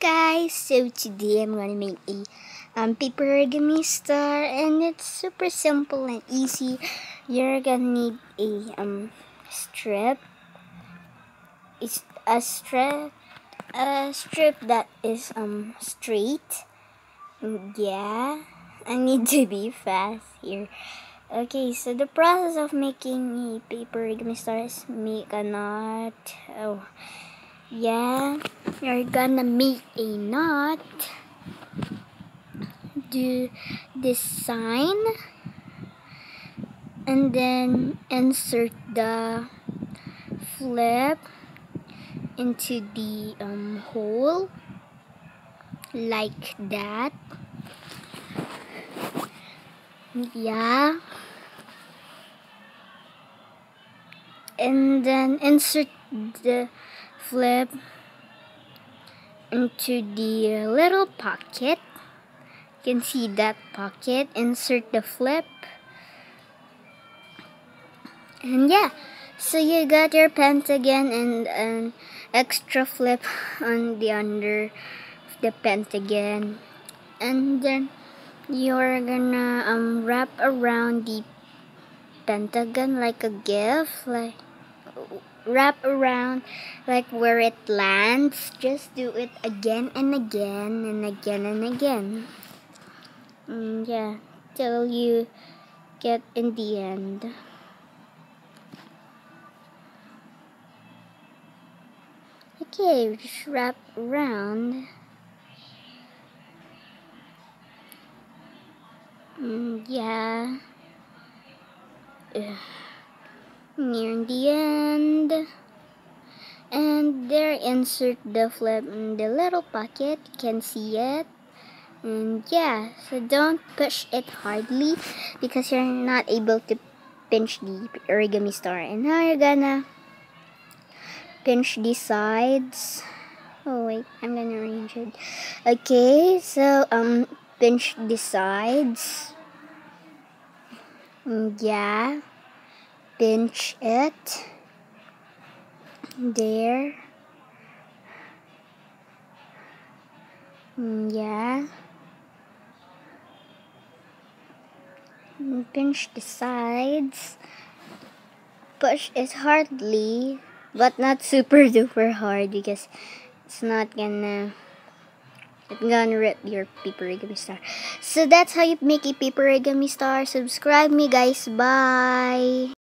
guys, so today I'm gonna make a um, paper origami star and it's super simple and easy. You're gonna need a um, strip, it's a strip, a strip that is um straight. Yeah, I need to be fast here. Okay, so the process of making a paper origami star is make a knot. Oh yeah you're gonna make a knot. Do this sign and then insert the flip into the um, hole like that. Yeah. And then insert the flip into the little pocket. You can see that pocket. Insert the flip. And yeah, so you got your pentagon and an extra flip on the under the pentagon. And then you're gonna um, wrap around the pentagon like a gift, like wrap around like where it lands. Just do it again and again and again and again. Mm, yeah till you get in the end. Okay just wrap around. Mm, yeah. Ugh near the end. And there insert the flip in the little pocket. You can see it. And yeah so don't push it hardly because you're not able to pinch the origami star and now you're gonna pinch the sides. Oh wait i'm gonna arrange it. Okay so um pinch the sides. And yeah pinch it there mm, yeah pinch the sides push it hardly but not super duper hard because it's not gonna it's gonna rip your paper origami star. So that's how you make a paper origami star. Subscribe me guys. Bye.